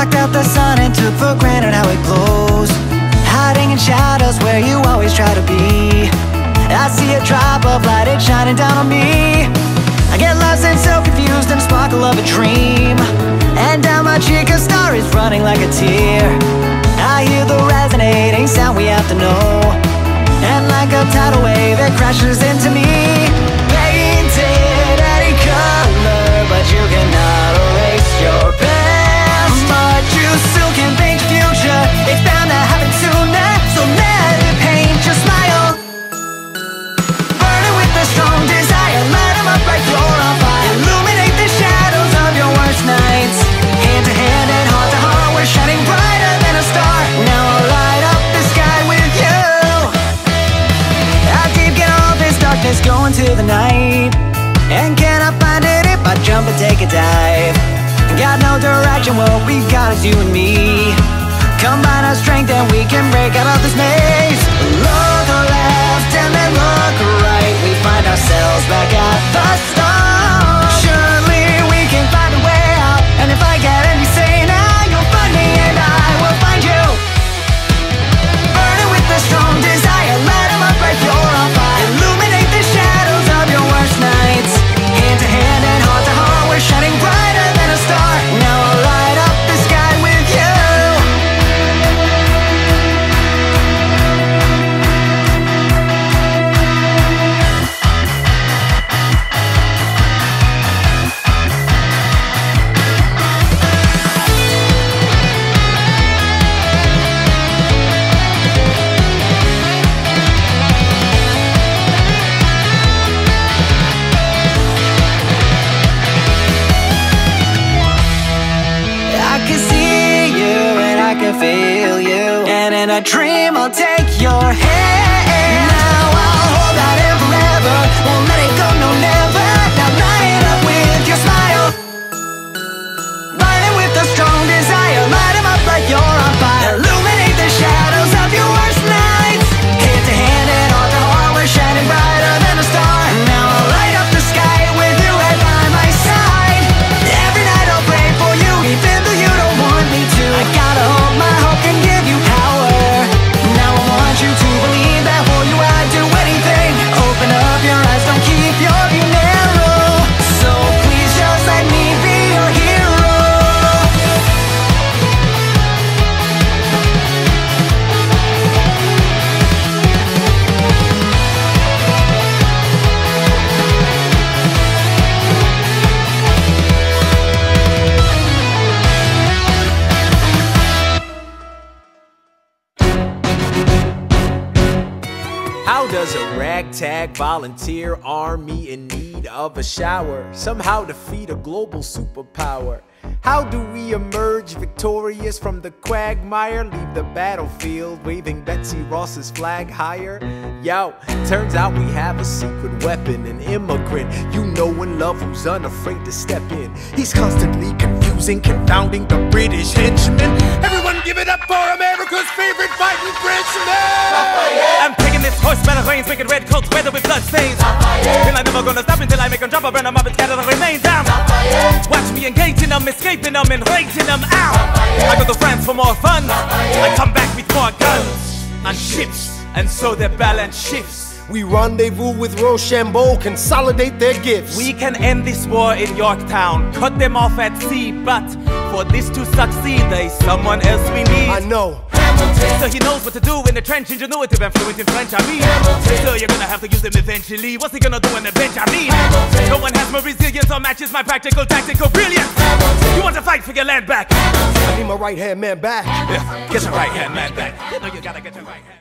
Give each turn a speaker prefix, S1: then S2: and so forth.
S1: Blocked out the sun and took for granted how it glows. Hiding in shadows where you always try to be. I see a drop of light, it's shining down on me. I get lost and so confused in the sparkle of a dream. And down my cheek a star is running like a tear. I hear the resonating sound we have to know. And like a tidal wave it crashes into me the night? And can I find it if I jump and take a dive? Got no direction, what we got is you and me Combine our strength and we can break out of this maze Look feel you. And in a dream I'll take your hand
S2: does a ragtag volunteer army in need of a shower somehow defeat a global superpower? How do we emerge victorious from the quagmire? Leave the battlefield waving Betsy Ross's flag higher? Yo, turns out we have a secret weapon, an immigrant you know and love who's unafraid to step in. He's constantly confusing, confounding the British henchmen. Everyone give it up for America's favorite fighting Frenchman!
S3: I'm taking this horse by the reins, making red coats weather with blood stains. And I'm never gonna stop until I make them drop, I burn them up and scatter the remains down. Watch me engaging them, escaping them, and raising them out. I go to France for more fun. I come back with more guns and ships, and so their balance shifts.
S4: We rendezvous with Rochambeau, consolidate their gifts.
S3: We can end this war in Yorktown, cut them off at sea, but for this to succeed, there's someone else we need.
S4: I know.
S3: So he knows what to do in the trench, ingenuitive and fluent in French, I mean. So you're gonna have to use him eventually. What's he gonna do on the bench, I mean? No one has more resilience or matches my practical tactical brilliance. You want to fight for your land back?
S4: I need my right hand man back.
S3: Yeah, get your right hand man back. You know you gotta get your right hand.